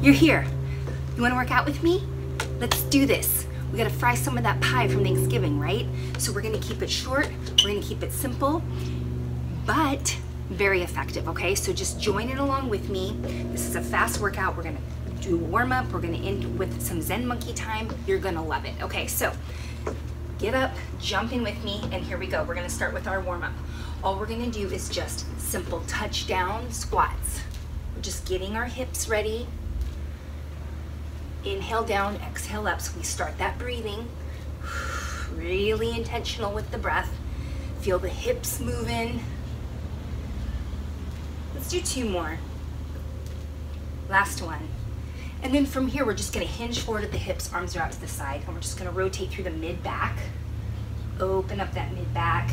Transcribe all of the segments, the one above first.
you're here. You wanna work out with me? Let's do this. We gotta fry some of that pie from Thanksgiving, right? So we're gonna keep it short, we're gonna keep it simple, but very effective, okay? So just join it along with me. This is a fast workout. We're gonna do a warm up. We're gonna end with some Zen Monkee time. You're gonna love it. Okay, so get up, jump in with me, and here we go. We're gonna start with our warm up. All we're gonna do is just simple touchdown squats. We're just getting our hips ready. Inhale down, exhale up. So we start that breathing. Really intentional with the breath. Feel the hips moving. Let's do two more. Last one. And then from here, we're just gonna hinge forward at the hips, arms are out to the side, and we're just gonna rotate through the mid-back. Open up that mid-back.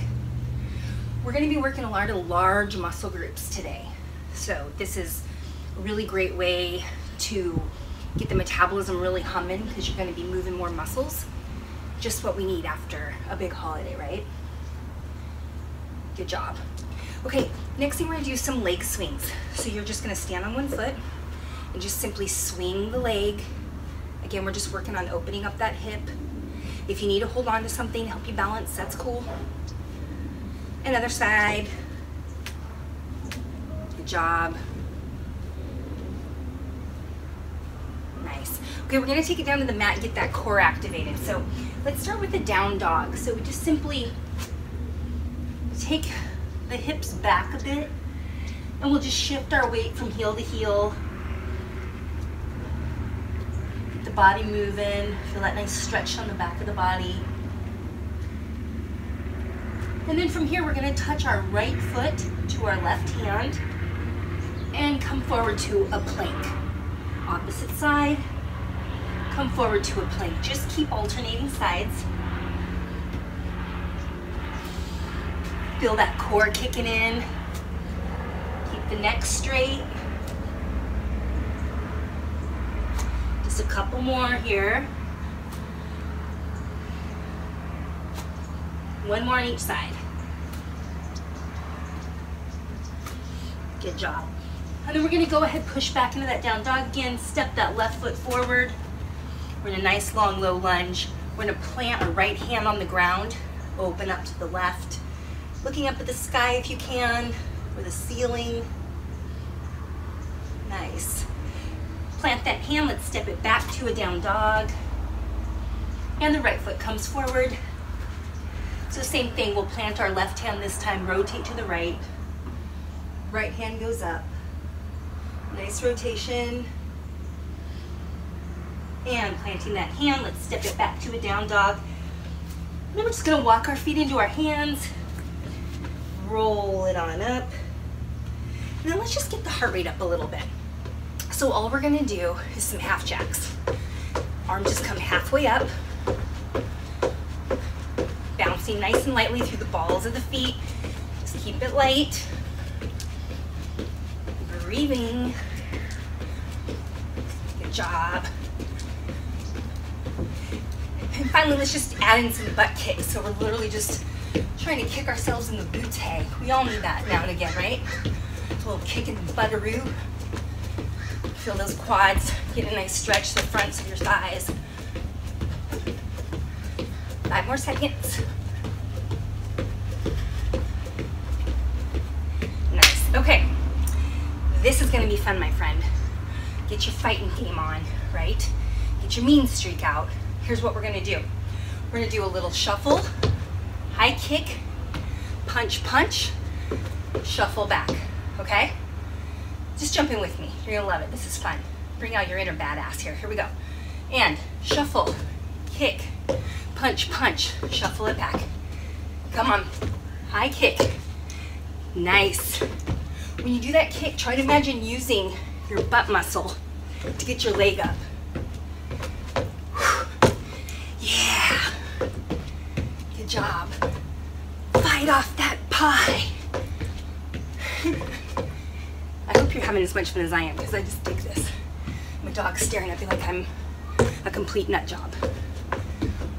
We're gonna be working a lot of large muscle groups today. So this is a really great way to get the metabolism really humming because you're gonna be moving more muscles. Just what we need after a big holiday, right? Good job. Okay, next thing we're gonna do some leg swings. So you're just gonna stand on one foot and just simply swing the leg. Again, we're just working on opening up that hip. If you need to hold on to something to help you balance, that's cool. Another side. Good job. Nice. Okay, we're gonna take it down to the mat and get that core activated. So let's start with the down dog. So we just simply take the hips back a bit and we'll just shift our weight from heel to heel. Get the body moving, feel that nice stretch on the back of the body. And then from here, we're gonna touch our right foot to our left hand and come forward to a plank. Opposite side, come forward to a plank. Just keep alternating sides. Feel that core kicking in. Keep the neck straight. Just a couple more here. One more on each side. Good job. And then we're gonna go ahead, push back into that down dog again, step that left foot forward. We're in a nice long low lunge. We're gonna plant our right hand on the ground, open up to the left, looking up at the sky if you can, or the ceiling. Nice. Plant that hand, let's step it back to a down dog. And the right foot comes forward. So same thing, we'll plant our left hand this time, rotate to the right. Right hand goes up. Nice rotation. And planting that hand, let's step it back to a down dog. And then we're just gonna walk our feet into our hands, roll it on up. And then let's just get the heart rate up a little bit. So all we're gonna do is some half jacks. Arms just come halfway up, bouncing nice and lightly through the balls of the feet. Just keep it light. Breathing. Good job. Finally, let's just add in some butt kicks. So we're literally just trying to kick ourselves in the bootay. We all need that now and again, right? A little kick in the butteroo. Feel those quads, get a nice stretch to the fronts of your thighs. Five more seconds. Nice, okay. This is gonna be fun, my friend. Get your fighting game on, right? Get your mean streak out. Here's what we're gonna do. We're gonna do a little shuffle, high kick, punch, punch, shuffle back, okay? Just jump in with me. You're gonna love it. This is fun. Bring out your inner badass here. Here we go. And shuffle, kick, punch, punch, shuffle it back. Come on, high kick. Nice. When you do that kick, try to imagine using your butt muscle to get your leg up. Yeah. Good job. Fight pie. I hope you're having as much fun as I am because I just dig this. My dog's staring at me like I'm a complete nut job.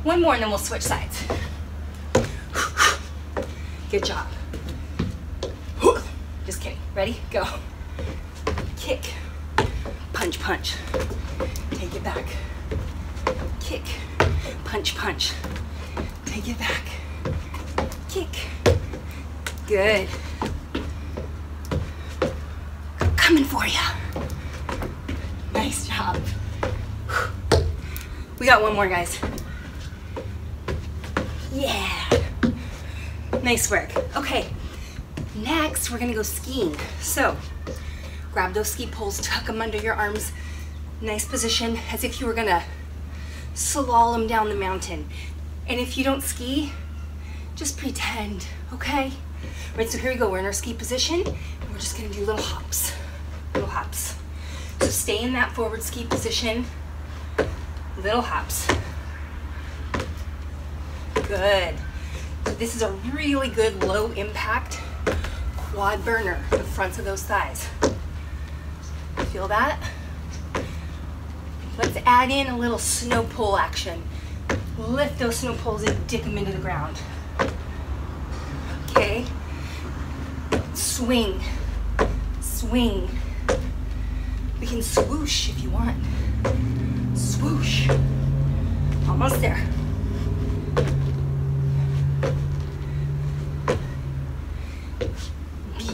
One more and then we'll switch sides. Good job. Just kidding. Ready? Go. Kick. punch, punch. Take it back. Kick, punch, punch. Take it back. Kick. Good. Coming for you. Nice job. We got one more, guys. Yeah. Nice work. Okay, next we're gonna go skiing. So, grab those ski poles, tuck them under your arms. Nice position, as if you were gonna slalom down the mountain. And if you don't ski, just pretend, okay? Right, so here we go. We're in our ski position. We're just gonna do little hops, little hops. So stay in that forward ski position, little hops. Good. So this is a really good low impact quad burner, the fronts of those thighs. Feel that? Let's add in a little snow pole action. Lift those snow poles and dig them into the ground. Okay. Swing, swing. We can swoosh if you want. Swoosh. Almost there.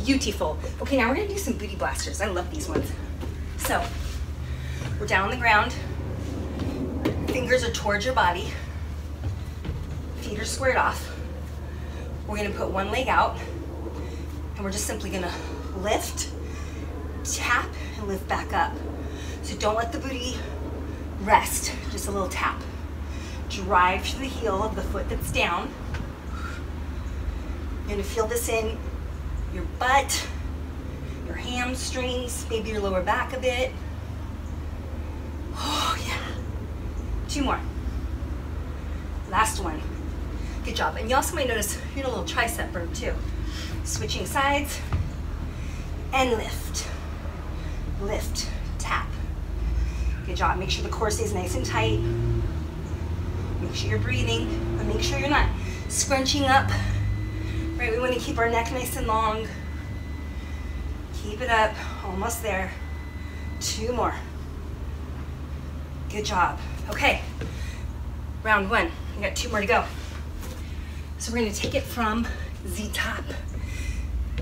Beautiful. Okay, now we're gonna do some booty blasters. I love these ones. So, we're down on the ground. Fingers are towards your body. Feet are squared off. We're gonna put one leg out and we're just simply gonna lift, tap, and lift back up. So don't let the booty rest, just a little tap. Drive to the heel of the foot that's down. You're gonna feel this in your butt, your hamstrings, maybe your lower back a bit. Oh yeah. Two more. Last one. Good job. And you also might notice you're in a little tricep burn too. Switching sides and lift. Lift, tap. Good job. Make sure the core stays nice and tight. Make sure you're breathing, but make sure you're not scrunching up Right, we want to keep our neck nice and long. Keep it up, almost there. Two more. Good job. Okay, round one. We got two more to go. So we're gonna take it from Z-top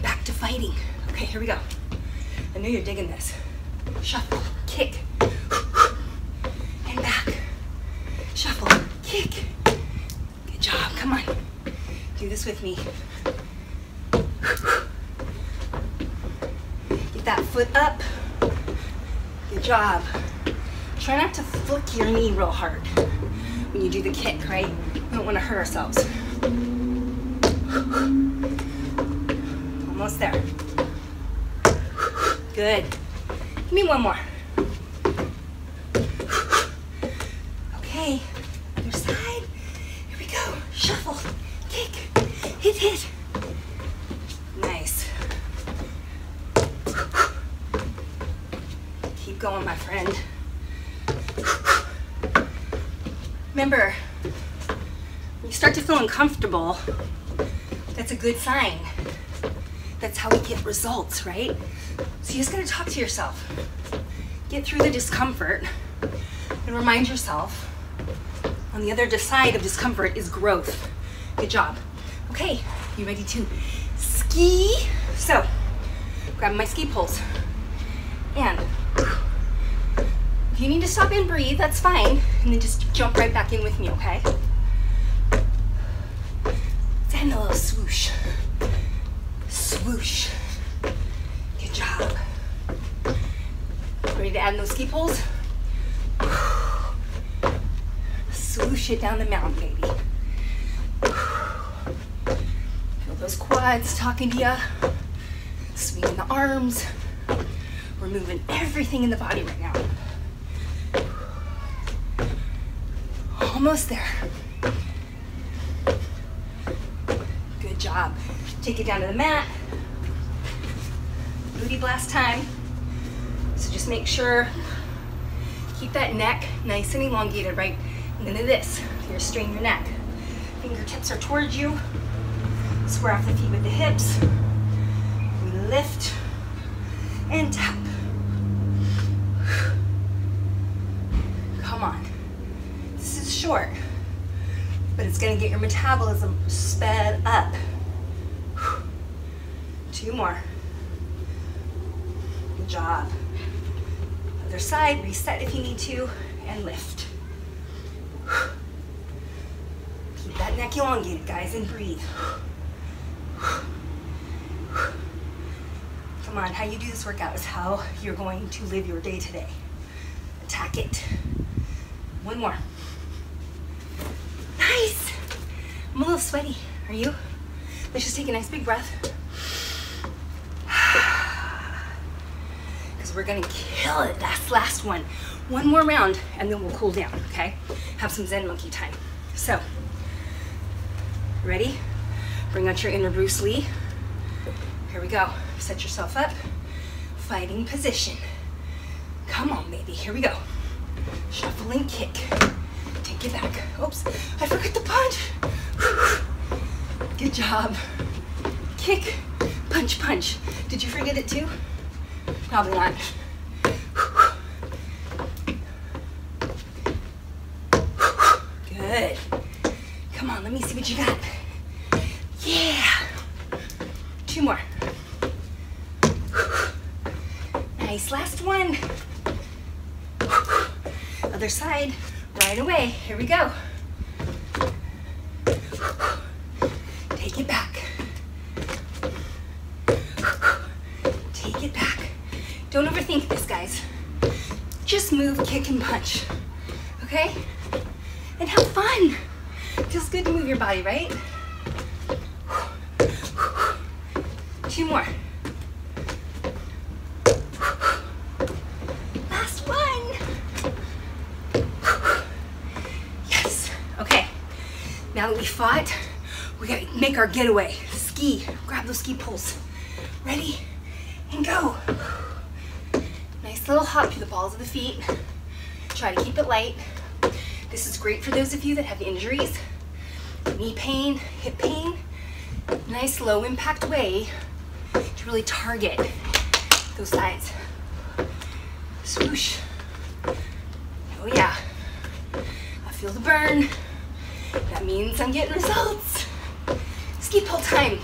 back to fighting. Okay, here we go. I know you're digging this. Shuffle, kick, and back. Shuffle, kick. Good job, come on. Do this with me. Get that foot up. Good job. Try not to flick your knee real hard when you do the kick, right? We don't want to hurt ourselves. Almost there. Good. Give me one more. Okay, other side. Here we go. Shuffle, kick, hit, hit. Nice. Keep going, my friend. Remember, when you start to feel uncomfortable, that's a good sign. That's how we get results, right? So you just gotta talk to yourself. Get through the discomfort and remind yourself on the other side of discomfort is growth. Good job. Okay, you ready to ski? So, grab my ski poles. And if you need to stop and breathe, that's fine. And then just jump right back in with me, okay? Then a little swoosh. Swoosh. Good job. Ready to add those ski poles? Swoosh it down the mountain, baby. Feel those quads talking to you. Swinging the arms. We're moving everything in the body right now. Almost there. take it down to the mat. Booty blast time. So just make sure, keep that neck nice and elongated, right? And into this, you're straining your neck. Fingertips are towards you. Square off the feet with the hips. We lift and tap. Come on. This is short, but it's gonna get your metabolism sped up. Two more. Good job. Other side, reset if you need to, and lift. Keep that neck elongated, guys, and breathe. Come on, how you do this workout is how you're going to live your day today. Attack it. One more. Nice. I'm a little sweaty. Are you? Let's just take a nice big breath. Because we're gonna kill it. That's last one. One more round and then we'll cool down, okay? Have some Zen Monkee time. So, ready? Bring out your inner Bruce Lee. Here we go. Set yourself up. Fighting position. Come on, baby. Here we go. Shuffling kick. Take it back. Oops, I forgot the punch. Good job. Kick, punch, punch. Did you forget it too? Probably not. Good. Come on, let me see what you got. Yeah. Two more. Nice, last one. Other side, right away. Here we go. Take it back. Take it back. Don't overthink this, guys. Just move, kick, and punch. Okay? And have fun. Feels good to move your body, right? Two more. Last one. Yes. Okay. Now that we fought, we gotta make our getaway. Ski. Grab those ski poles. Ready? And go. Little hop through the balls of the feet. Try to keep it light. This is great for those of you that have injuries, knee pain, hip pain. Nice low impact way to really target those sides. Swoosh. Oh yeah. I feel the burn. That means I'm getting results. Ski pull time.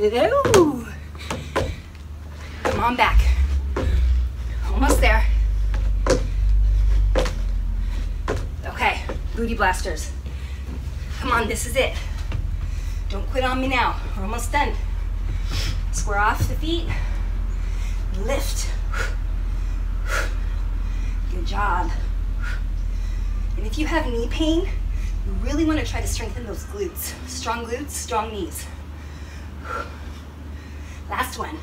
Hello. Come on back. Almost there. Okay, booty blasters. Come on, this is it. Don't quit on me now. We're almost done. Square off the feet. Lift. Good job. And if you have knee pain, you really want to try to strengthen those glutes. Strong glutes, strong knees. Last one.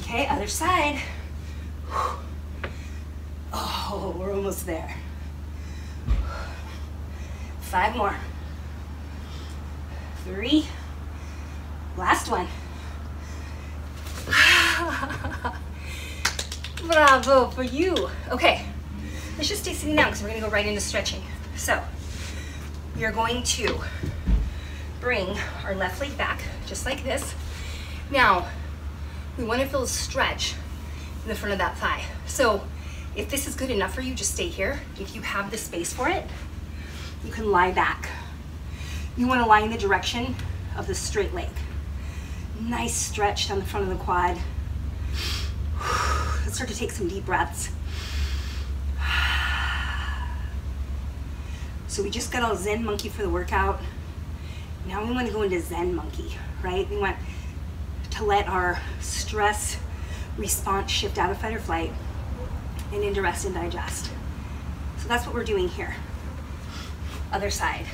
Okay, other side. Oh, we're almost there. Five more. Three. Last one. Bravo for you. Okay, let's just stay sitting down because we're gonna go right into stretching. So, are going to bring our left leg back, just like this. Now, we want to feel a stretch in the front of that thigh. So if this is good enough for you, just stay here. If you have the space for it, you can lie back. You want to lie in the direction of the straight leg. Nice stretch down the front of the quad. Let's start to take some deep breaths. So we just got all Zen monkey for the workout. Now we want to go into Zen Monkee, right? We want to let our stress response shift out of fight or flight and into rest and digest. So that's what we're doing here. Other side.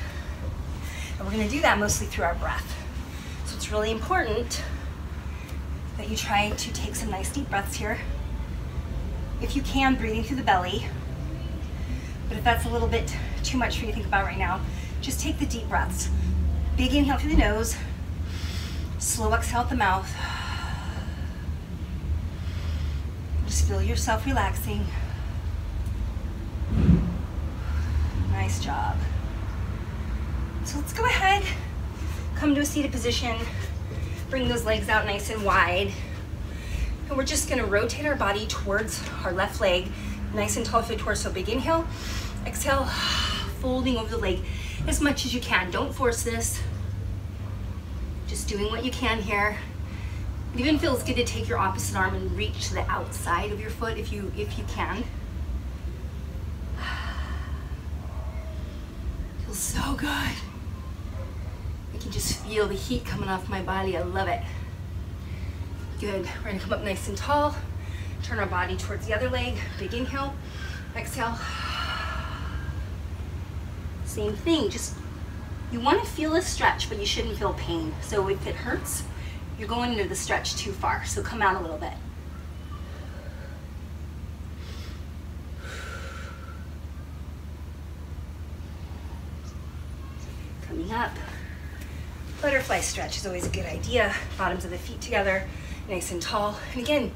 And we're gonna do that mostly through our breath. So it's really important that you try to take some nice deep breaths here. If you can, breathing through the belly. But if that's a little bit too much for you to think about right now, just take the deep breaths. Big inhale through the nose, slow exhale the mouth. Just feel yourself relaxing. Nice job. So let's go ahead, come to a seated position, bring those legs out nice and wide. And we're just gonna rotate our body towards our left leg, nice and tall through the torso. Big inhale, exhale, folding over the leg as much as you can. Don't force this. Doing what you can here. It even feels good to take your opposite arm and reach to the outside of your foot if you if you can. Feels so good. I can just feel the heat coming off my body. I love it. Good. We're gonna come up nice and tall. Turn our body towards the other leg. Big inhale. Exhale. Same thing. Just you want to feel a stretch, but you shouldn't feel pain. So if it hurts, you're going into the stretch too far. So come out a little bit. Coming up. Butterfly stretch is always a good idea. Bottoms of the feet together, nice and tall. And again,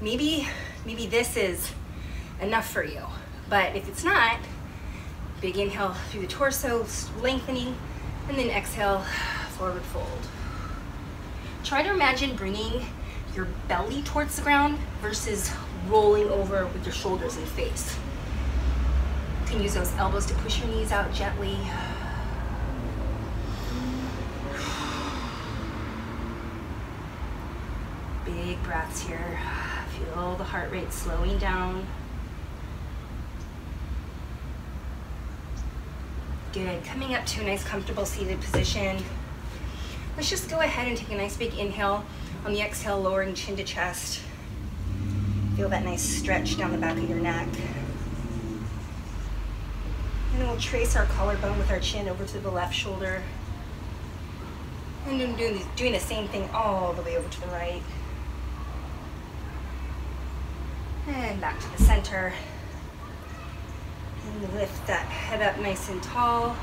maybe, maybe this is enough for you. But if it's not, big inhale through the torso, lengthening, and then exhale, forward fold. Try to imagine bringing your belly towards the ground versus rolling over with your shoulders and face. You can use those elbows to push your knees out gently. Big breaths here. Feel the heart rate slowing down. Good. Coming up to a nice comfortable seated position. Let's just go ahead and take a nice big inhale. On the exhale, lowering chin to chest. Feel that nice stretch down the back of your neck. And then we'll trace our collarbone with our chin over to the left shoulder. And then doing, doing the same thing all the way over to the right. And back to the center. And lift that head up nice and tall.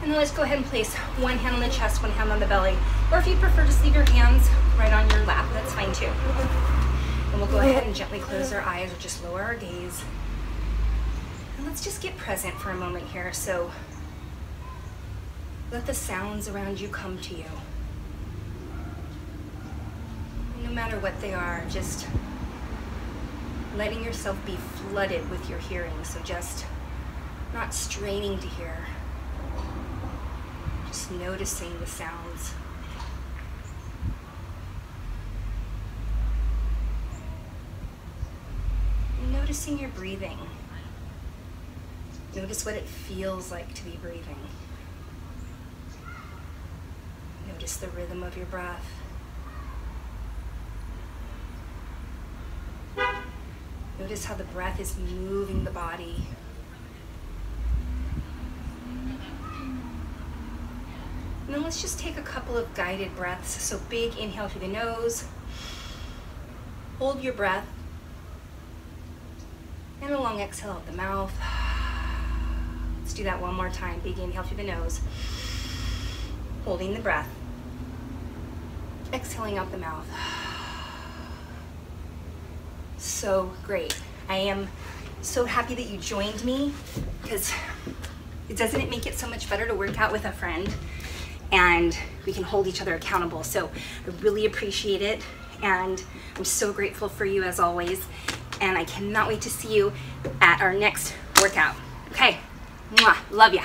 And then let's go ahead and place one hand on the chest, one hand on the belly. Or if you prefer, just leave your hands right on your lap, that's fine too. And we'll go ahead and gently close our eyes or just lower our gaze. And let's just get present for a moment here. So let the sounds around you come to you. No matter what they are, just letting yourself be flooded with your hearing. So just not straining to hear, just noticing the sounds. Noticing your breathing. Notice what it feels like to be breathing. Notice the rhythm of your breath. Notice how the breath is moving the body. And then let's just take a couple of guided breaths. So big inhale through the nose. Hold your breath. And a long exhale out the mouth. Let's do that one more time. Big inhale through the nose. Holding the breath. Exhaling out the mouth so great. I am so happy that you joined me because it doesn't it make it so much better to work out with a friend and we can hold each other accountable. So I really appreciate it and I'm so grateful for you as always. And I cannot wait to see you at our next workout. Okay, Mwah. love ya.